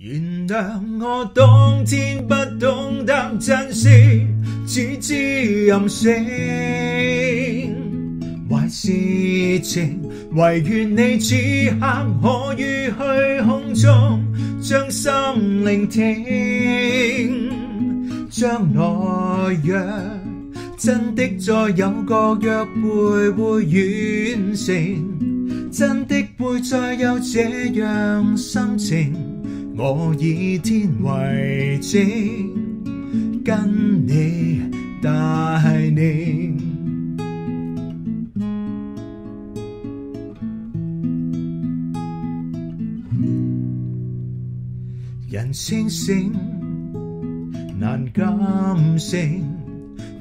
原谅我当天不懂得珍惜，只知任性。坏事情，唯愿你此刻可于虚空中将心聆听。将来若真的再有个约会会完成，真的会再有这样心情。我以天为证，跟你带领。人清醒难感性，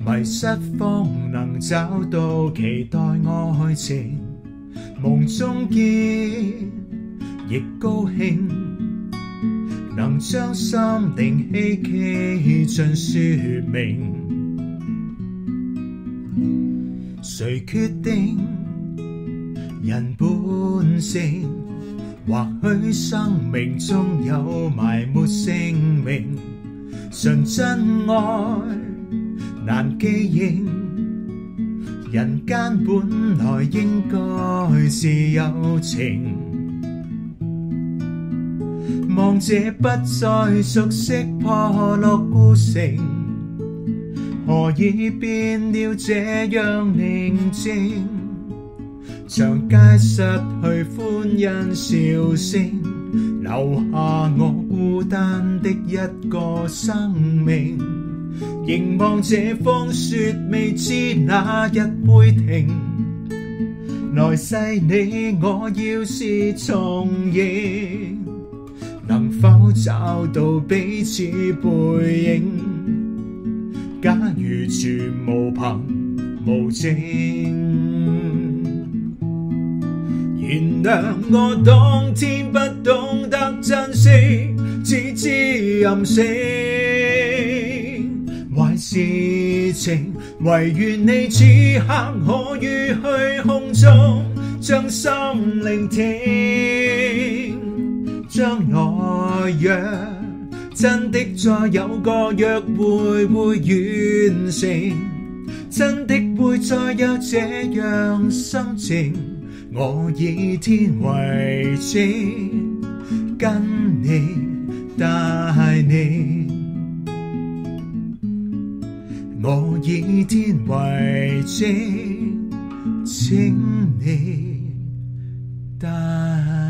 迷失方能找到期待爱情，梦中见亦高兴。能将心定希冀尽说明，谁决定人本性？或许生命中有埋没姓名，纯真爱难记认，人间本来应该是有情。望这不再熟悉破落孤城，何以变了这样宁静？长街失去欢欣笑声，留下我孤单的一个生命。凝望这风雪，未知哪日会停。来世你我要是重逢。否找到彼此背影？假如全无凭无证，原谅我当天不懂得珍惜，只知任性。坏事情，唯愿你此刻可于虚空中将心聆听。将我约，真的再有个约会会完成，真的会再有这样心情，我以天为证，跟你带你，我以天为证，请你带。